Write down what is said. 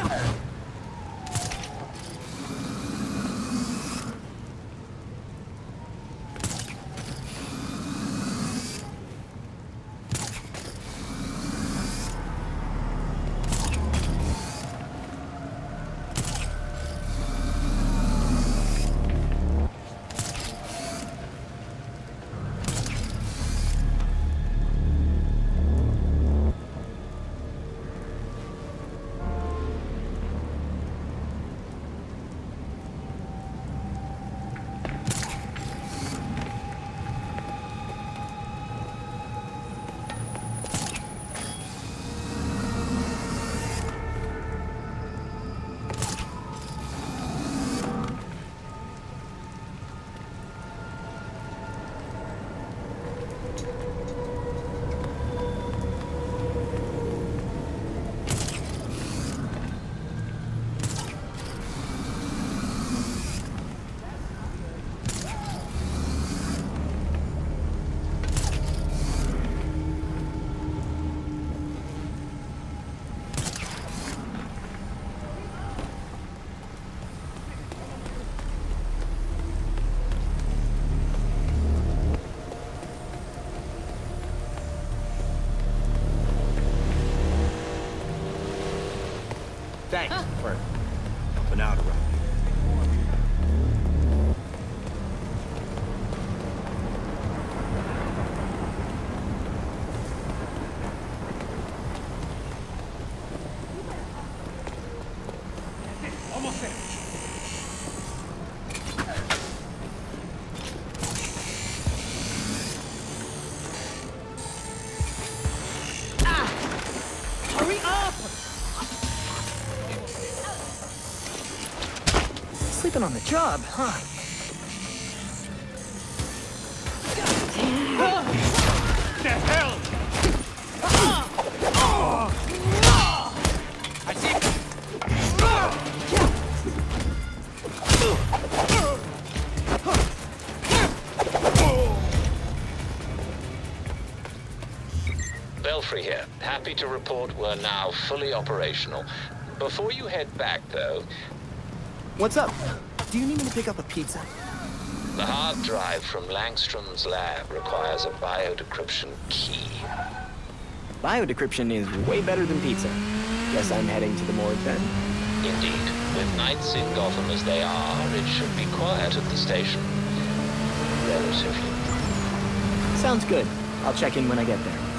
Come on. Thanks for helping out around here. Almost there. Sleeping on the job, huh? the hell? Belfry here. Happy to report we're now fully operational. Before you head back, though, What's up? Do you need me to pick up a pizza? the hard drive from Langstrom's lab requires a biodecryption key. Biodecryption is way better than pizza. Guess I'm heading to the morgue then. Indeed, with nights in Gotham as they are, it should be quiet at the station. Relatively. Sounds good. I'll check in when I get there.